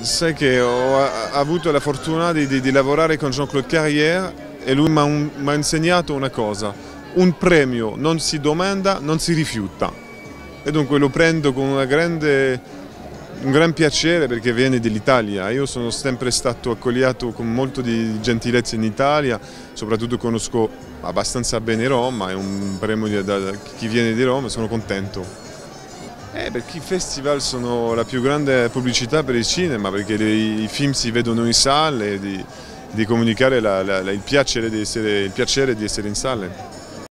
Sai che ho avuto la fortuna di, di, di lavorare con Jean-Claude Carrière e lui mi ha insegnato una cosa, un premio non si domanda, non si rifiuta. E dunque lo prendo con grande, un gran piacere perché viene dall'Italia, io sono sempre stato accogliato con molto di gentilezza in Italia, soprattutto conosco abbastanza bene Roma, è un premio da chi viene di Roma, sono contento. Eh, perché i festival sono la più grande pubblicità per il cinema, perché i film si vedono in sale, di, di comunicare la, la, il, piacere essere, il piacere di essere in sale.